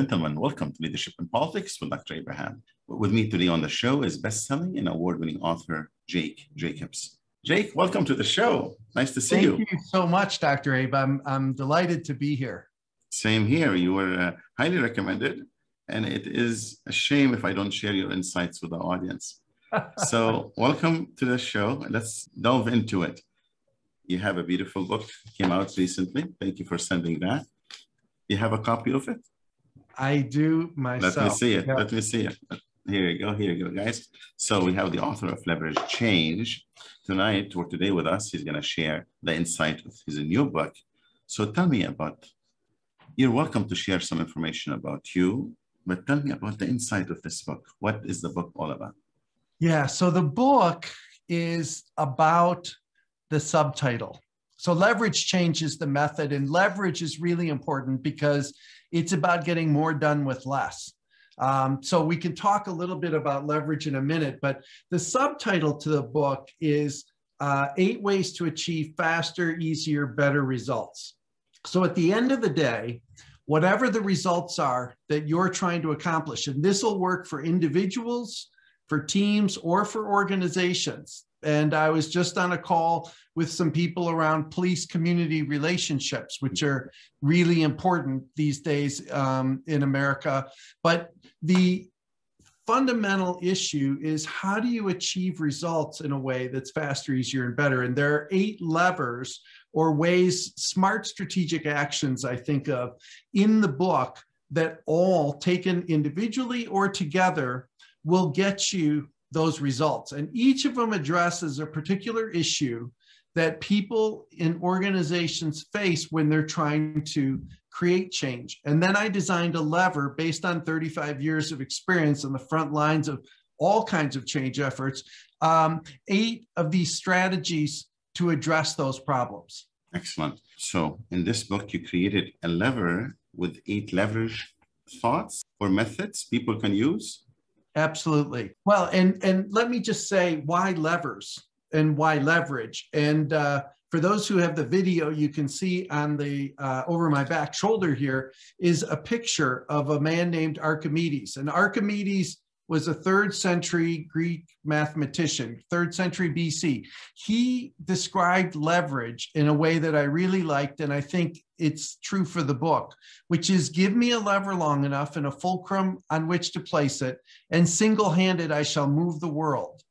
gentlemen, welcome to Leadership in Politics with Dr. Abraham. With me today on the show is best-selling and award-winning author Jake Jacobs. Jake, welcome to the show. Nice to see Thank you. Thank you so much, Dr. Abe. I'm, I'm delighted to be here. Same here. You were uh, highly recommended, and it is a shame if I don't share your insights with the audience. so, welcome to the show. Let's delve into it. You have a beautiful book came out recently. Thank you for sending that. You have a copy of it? I do myself. Let me see it. Yep. Let me see it. Here you go. Here you go, guys. So we have the author of Leverage Change tonight or today with us. He's going to share the insight of his new book. So tell me about, you're welcome to share some information about you, but tell me about the insight of this book. What is the book all about? Yeah. So the book is about the subtitle. So leverage changes the method, and leverage is really important because it's about getting more done with less. Um, so we can talk a little bit about leverage in a minute, but the subtitle to the book is uh, Eight Ways to Achieve Faster, Easier, Better Results. So at the end of the day, whatever the results are that you're trying to accomplish, and this will work for individuals, for teams, or for organizations, and I was just on a call with some people around police community relationships, which are really important these days um, in America. But the fundamental issue is how do you achieve results in a way that's faster, easier, and better? And there are eight levers or ways, smart strategic actions, I think of in the book that all taken individually or together will get you those results. And each of them addresses a particular issue that people in organizations face when they're trying to create change. And then I designed a lever based on 35 years of experience on the front lines of all kinds of change efforts, um, eight of these strategies to address those problems. Excellent. So in this book, you created a lever with eight leverage thoughts or methods people can use Absolutely. Well, and and let me just say why levers and why leverage. And uh, for those who have the video, you can see on the uh, over my back shoulder here is a picture of a man named Archimedes. And Archimedes was a third century Greek mathematician, third century BC. He described leverage in a way that I really liked, and I think it's true for the book, which is give me a lever long enough and a fulcrum on which to place it, and single handed I shall move the world.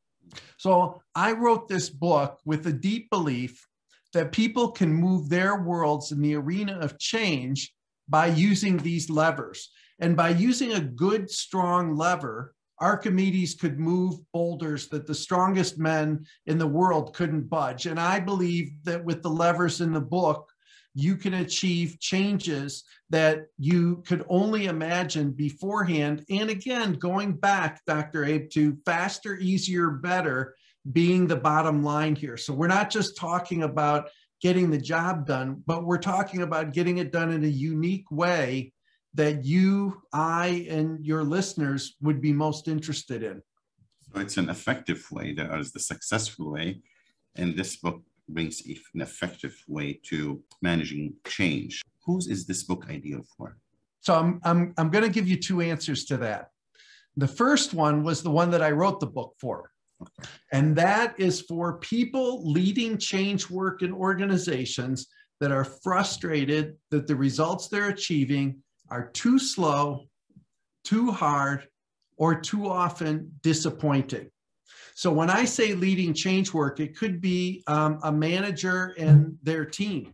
So I wrote this book with a deep belief that people can move their worlds in the arena of change by using these levers. And by using a good, strong lever, Archimedes could move boulders that the strongest men in the world couldn't budge. And I believe that with the levers in the book, you can achieve changes that you could only imagine beforehand. And again, going back, Dr. Abe, to faster, easier, better being the bottom line here. So we're not just talking about getting the job done, but we're talking about getting it done in a unique way that you, I, and your listeners would be most interested in? So it's an effective way. There is the successful way. And this book brings an effective way to managing change. Whose is this book ideal for? So I'm, I'm, I'm going to give you two answers to that. The first one was the one that I wrote the book for. Okay. And that is for people leading change work in organizations that are frustrated that the results they're achieving are too slow, too hard, or too often disappointing. So when I say leading change work, it could be um, a manager and their team.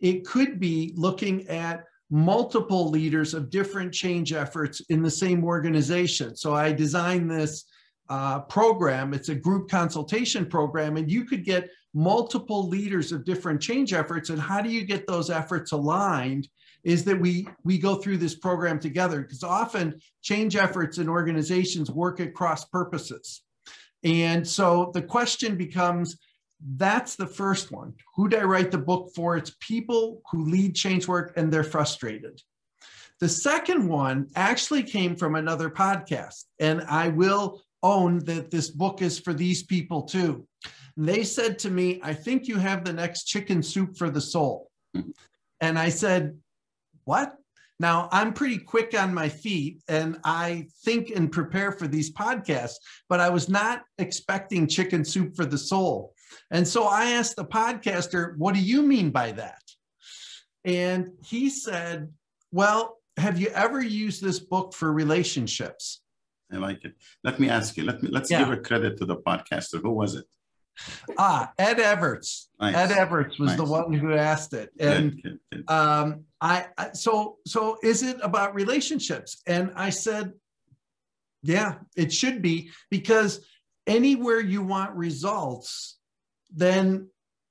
It could be looking at multiple leaders of different change efforts in the same organization. So I designed this uh, program. It's a group consultation program, and you could get multiple leaders of different change efforts. And how do you get those efforts aligned is that we we go through this program together because often change efforts in organizations work at cross purposes. And so the question becomes that's the first one. Who did i write the book for? It's people who lead change work and they're frustrated. The second one actually came from another podcast and i will own that this book is for these people too. They said to me i think you have the next chicken soup for the soul. Mm-hmm. And i said what? Now, I'm pretty quick on my feet and I think and prepare for these podcasts, but I was not expecting chicken soup for the soul. And so I asked the podcaster, What do you mean by that? And he said, Well, have you ever used this book for relationships? I like it. Let me ask you. Let me let's yeah. give a credit to the podcaster. Who was it? Ah, Ed Everts. Nice. Ed Everts was nice. the one who asked it, and good, good, good. Um, I, I so so is it about relationships? And I said, yeah, it should be because anywhere you want results, then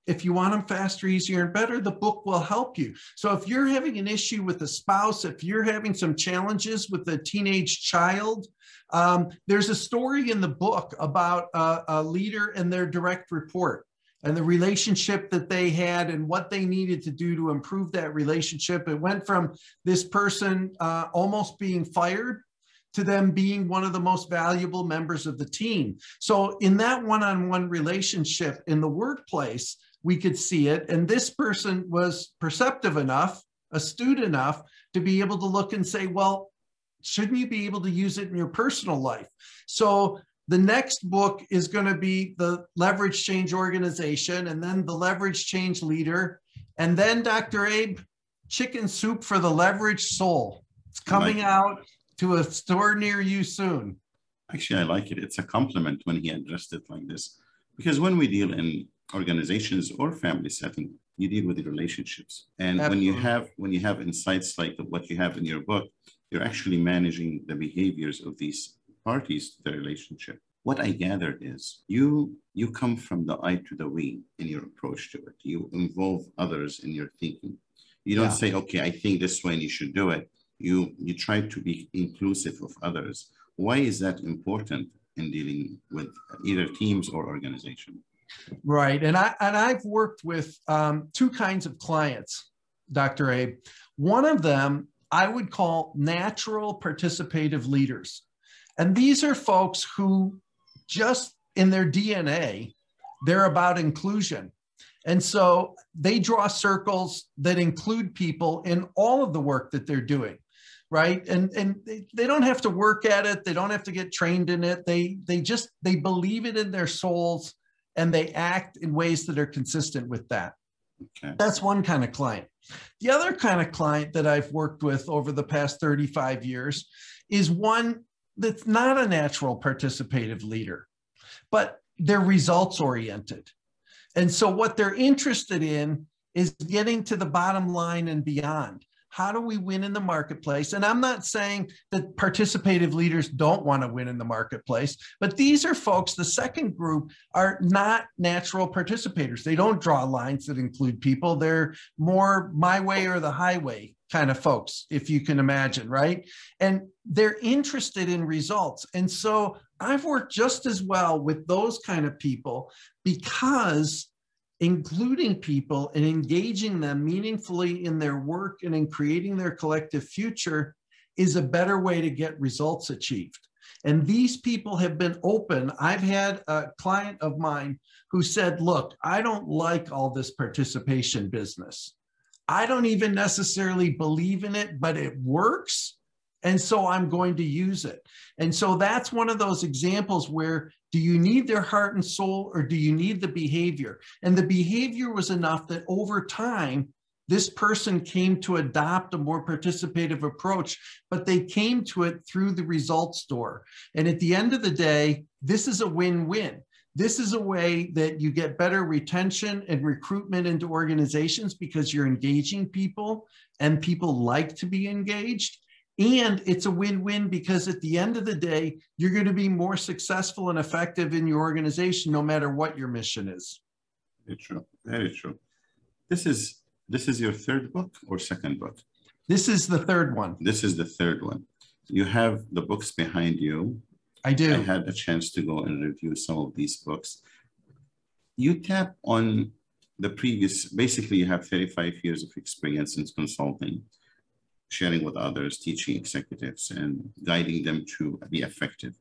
if you want them faster, easier, and better, the book will help you. So if you're having an issue with a spouse, if you're having some challenges with a teenage child, um, there's a story in the book about a, a leader and their direct report and the relationship that they had and what they needed to do to improve that relationship. It went from this person uh, almost being fired to them being one of the most valuable members of the team. So, in that one on one relationship in the workplace, we could see it. And this person was perceptive enough, astute enough to be able to look and say, well, shouldn't you be able to use it in your personal life? So the next book is going to be the leverage change organization and then the leverage change leader. And then Dr. Abe, chicken soup for the leverage soul. It's coming like out to a store near you soon. Actually, I like it. It's a compliment when he addressed it like this. Because when we deal in organizations or family setting, you deal with the relationships. And Absolutely. when you have when you have insights like what you have in your book, you're actually managing the behaviors of these parties to the relationship. What I gathered is you you come from the I to the we in your approach to it. You involve others in your thinking. You don't yeah. say, okay, I think this way and you should do it. You you try to be inclusive of others. Why is that important in dealing with either teams or organization? Right, and I and I've worked with um, two kinds of clients, Dr. Abe. One of them I would call natural participative leaders, and these are folks who just in their DNA they're about inclusion. And so they draw circles that include people in all of the work that they're doing right and and they, they don't have to work at it they don't have to get trained in it they they just they believe it in their souls and they act in ways that are consistent with that. Okay. That's one kind of client. The other kind of client that I've worked with over the past 35 years is one that's not a natural participative leader, but they're results oriented. And so what they're interested in is getting to the bottom line and beyond. How do we win in the marketplace? And I'm not saying that participative leaders don't want to win in the marketplace, but these are folks, the second group are not natural participators. They don't draw lines that include people. They're more my way or the highway kind of folks, if you can imagine, right? And they're interested in results. And so I've worked just as well with those kind of people because including people and engaging them meaningfully in their work and in creating their collective future is a better way to get results achieved. And these people have been open. I've had a client of mine who said, Look, I don't like all this participation business. I don't even necessarily believe in it, but it works. And so I'm going to use it. And so that's one of those examples where do you need their heart and soul or do you need the behavior? And the behavior was enough that over time, this person came to adopt a more participative approach, but they came to it through the results door. And at the end of the day, this is a win win. This is a way that you get better retention and recruitment into organizations because you're engaging people and people like to be engaged. And it's a win win because at the end of the day, you're going to be more successful and effective in your organization no matter what your mission is. Very true. Very true. This is this is your third book or second book? This is the third one. This is the third one. You have the books behind you. I do. I had a chance to go and review some of these books. You tap on the previous, basically, you have 35 years of experience in consulting sharing with others, teaching executives, and guiding them to be effective.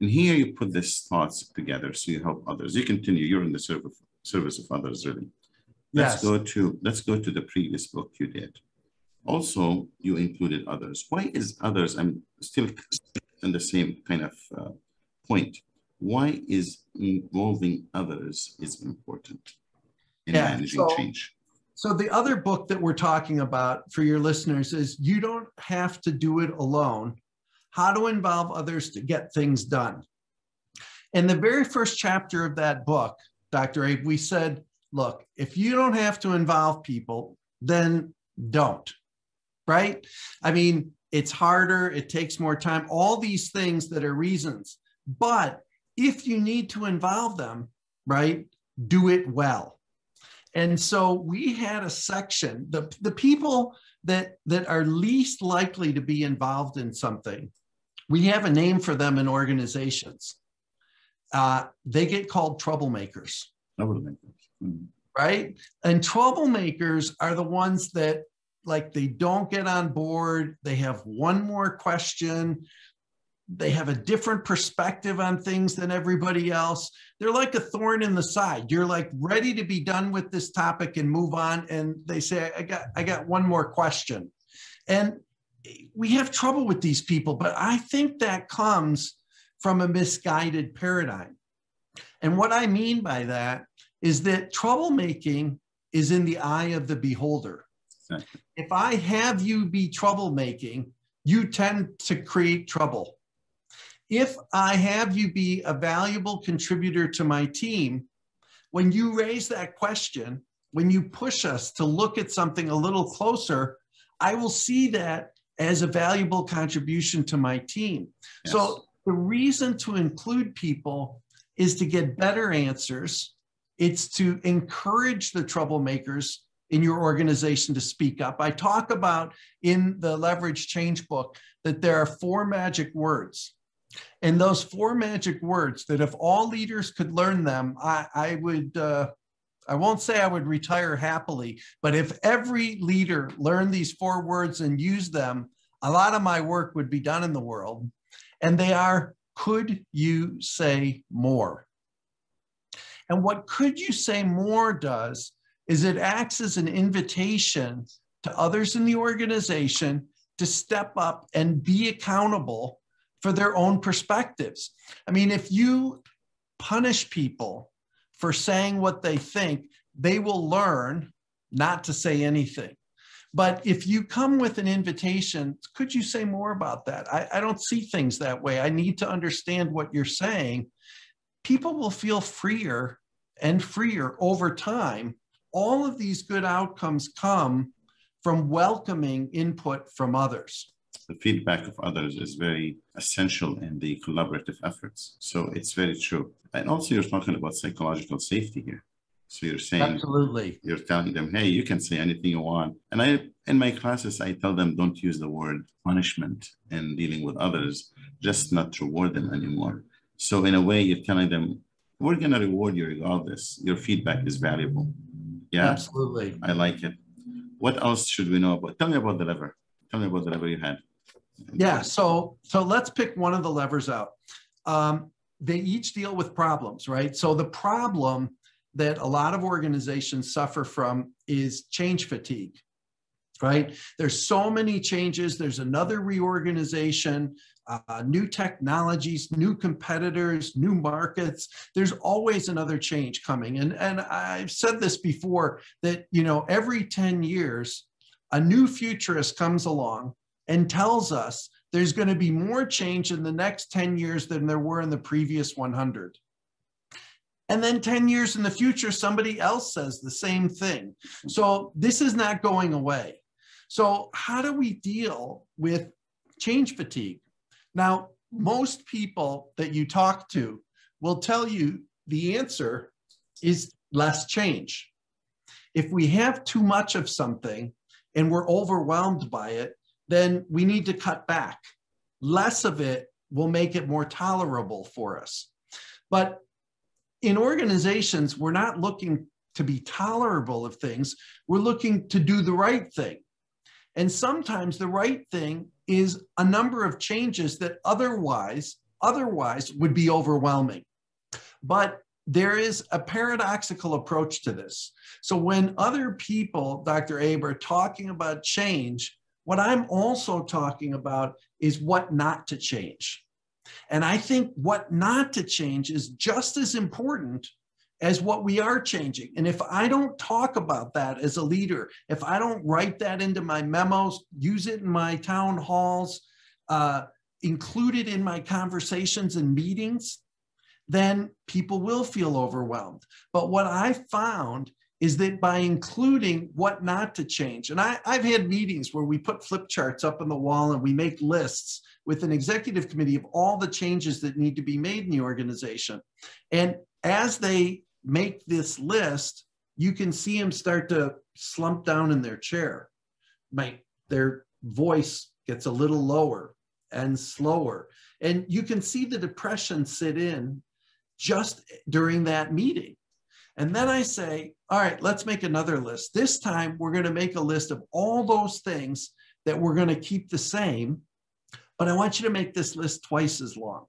And here you put these thoughts together so you help others. You continue, you're in the service, service of others, really. Let's yes. go to let's go to the previous book you did. Also, you included others. Why is others? I'm still in the same kind of uh, point. Why is involving others is important in Yeah, managing so- change? So the other book that we're talking about for your listeners is You Don't Have to Do It Alone, How to Involve Others to Get Things Done. In the very first chapter of that book, Dr. Abe, we said, look, if you don't have to involve people, then don't, right? I mean, it's harder, it takes more time, all these things that are reasons. But if you need to involve them, right, do it well. And so we had a section, the, the people that, that are least likely to be involved in something, we have a name for them in organizations. Uh, they get called troublemakers, Troublemakers. Mm. right? And troublemakers are the ones that like they don't get on board, they have one more question, they have a different perspective on things than everybody else. They're like a thorn in the side. You're like ready to be done with this topic and move on. And they say, I got, I got one more question. And we have trouble with these people, but I think that comes from a misguided paradigm. And what I mean by that is that troublemaking is in the eye of the beholder. If I have you be troublemaking, you tend to create trouble. If I have you be a valuable contributor to my team, when you raise that question, when you push us to look at something a little closer, I will see that as a valuable contribution to my team. Yes. So the reason to include people is to get better answers. It's to encourage the troublemakers in your organization to speak up. I talk about in the Leverage Change book that there are four magic words. And those four magic words that if all leaders could learn them, I, I would, uh, I won't say I would retire happily, but if every leader learned these four words and used them, a lot of my work would be done in the world. And they are, could you say more? And what could you say more does is it acts as an invitation to others in the organization to step up and be accountable for their own perspectives. I mean, if you punish people for saying what they think, they will learn not to say anything. But if you come with an invitation, could you say more about that? I, I don't see things that way. I need to understand what you're saying. People will feel freer and freer over time. All of these good outcomes come from welcoming input from others. The feedback of others is very essential in the collaborative efforts. So it's very true. And also, you're talking about psychological safety here. So you're saying Absolutely. you're telling them, hey, you can say anything you want. And I, in my classes, I tell them don't use the word punishment in dealing with others, just not to reward them anymore. So in a way, you're telling them, we're going to reward you regardless. Your feedback is valuable. Yeah, Absolutely. I like it. What else should we know about? Tell me about the lever. Tell me about the lever you had. Yeah. So so let's pick one of the levers out. Um, they each deal with problems, right? So the problem that a lot of organizations suffer from is change fatigue. Right? There's so many changes. There's another reorganization, uh, new technologies, new competitors, new markets. There's always another change coming. And, and I've said this before that, you know, every 10 years, a new futurist comes along and tells us there's going to be more change in the next 10 years than there were in the previous 100. And then 10 years in the future, somebody else says the same thing. So this is not going away. So, how do we deal with change fatigue? Now, most people that you talk to will tell you the answer is less change. If we have too much of something and we're overwhelmed by it, then we need to cut back. Less of it will make it more tolerable for us. But in organizations, we're not looking to be tolerable of things, we're looking to do the right thing. And sometimes the right thing is a number of changes that otherwise otherwise would be overwhelming. But there is a paradoxical approach to this. So when other people, Dr. Abe, are talking about change, what I'm also talking about is what not to change. And I think what not to change is just as important as what we are changing. And if I don't talk about that as a leader, if I don't write that into my memos, use it in my town halls, uh, include it in my conversations and meetings, then people will feel overwhelmed. But what I found is that by including what not to change, and I, have had meetings where we put flip charts up on the wall and we make lists with an executive committee of all the changes that need to be made in the organization. And as they make this list, you can see them start to slump down in their chair. My, their voice gets a little lower and slower. And you can see the depression sit in just during that meeting. And then I say, all right, let's make another list. This time we're going to make a list of all those things that we're going to keep the same, but I want you to make this list twice as long.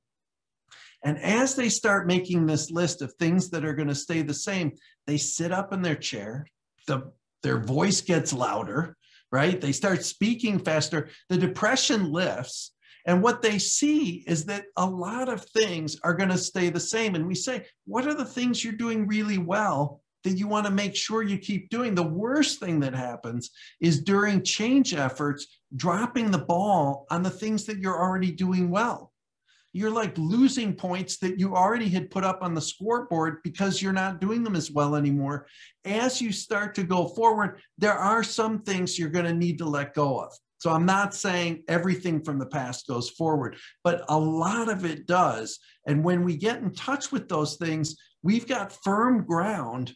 And as they start making this list of things that are going to stay the same, they sit up in their chair, the, their voice gets louder, right? They start speaking faster, the depression lifts. And what they see is that a lot of things are going to stay the same. And we say, what are the things you're doing really well that you want to make sure you keep doing? The worst thing that happens is during change efforts, dropping the ball on the things that you're already doing well you're like losing points that you already had put up on the scoreboard because you're not doing them as well anymore. As you start to go forward, there are some things you're going to need to let go of. So I'm not saying everything from the past goes forward, but a lot of it does. And when we get in touch with those things, we've got firm ground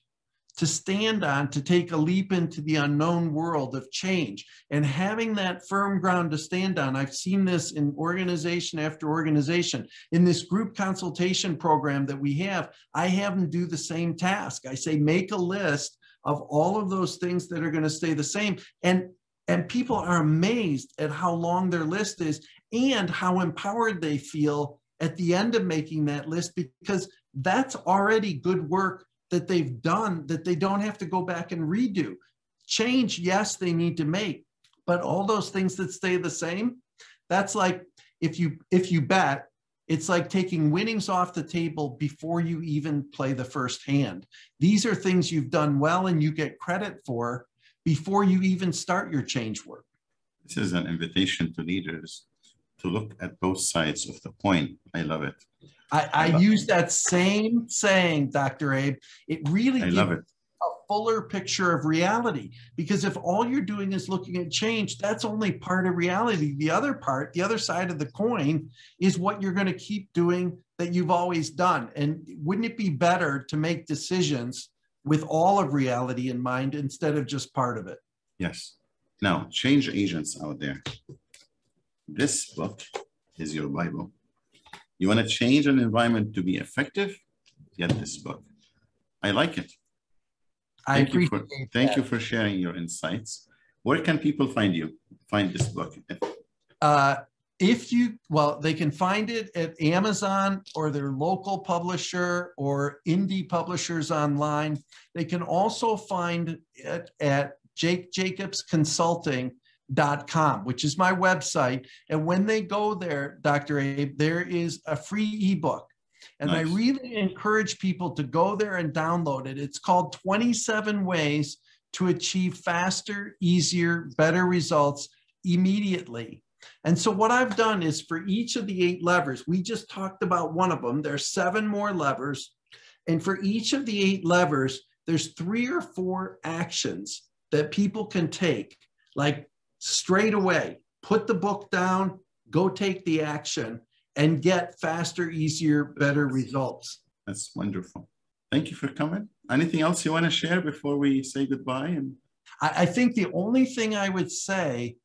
to stand on to take a leap into the unknown world of change. And having that firm ground to stand on i've seen this in organization after organization. In this group consultation program that we have i have them do the same task. I say make a list of all of those things that are going to stay the same. And and people are amazed at how long their list is and how empowered they feel at the end of making that list because that's already good work that they've done that they don't have to go back and redo. Change, yes, they need to make, but all those things that stay the same, that's like if you if you bet, it's like taking winnings off the table before you even play the first hand. These are things you've done well and you get credit for before you even start your change work. This is an invitation to leaders to look at both sides of the coin. I love it. I, I use that same saying, Dr. Abe. It really I love it. a fuller picture of reality because if all you're doing is looking at change, that's only part of reality. The other part, the other side of the coin, is what you're going to keep doing that you've always done. And wouldn't it be better to make decisions with all of reality in mind instead of just part of it? Yes. Now, change agents out there. This book is your Bible you want to change an environment to be effective? Get this book. I like it. I thank appreciate you for, Thank you for sharing your insights. Where can people find you? Find this book. Uh, if you, well, they can find it at Amazon or their local publisher or indie publishers online. They can also find it at Jake Jacobs Consulting dot com, which is my website. And when they go there, Dr. Abe, there is a free ebook. And nice. I really encourage people to go there and download it. It's called 27 Ways to Achieve Faster, Easier, Better Results Immediately. And so, what I've done is for each of the eight levers, we just talked about one of them. There's seven more levers. And for each of the eight levers, there's three or four actions that people can take, like straight away. Put the book down, go take the action, and get faster, easier, better results. That's wonderful. Thank you for coming. Anything else you want to share before we say goodbye? And I, I think the only thing I would say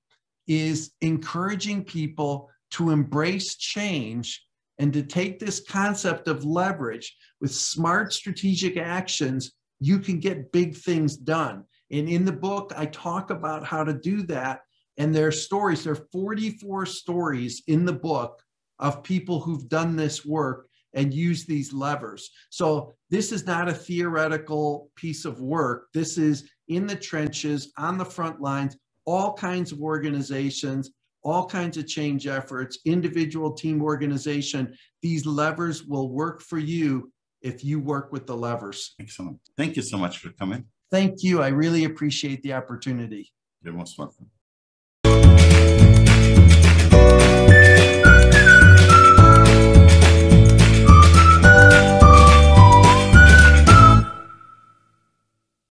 is encouraging people to embrace change and to take this concept of leverage with smart strategic actions, you can get big things done. And in the book, I talk about how to do that. And there are stories, there are 44 stories in the book of people who've done this work and use these levers. So this is not a theoretical piece of work. This is in the trenches, on the front lines, all kinds of organizations, all kinds of change efforts, individual team organization. These levers will work for you if you work with the levers. Excellent. Thank you so much for coming. Thank you. I really appreciate the opportunity. You're most welcome.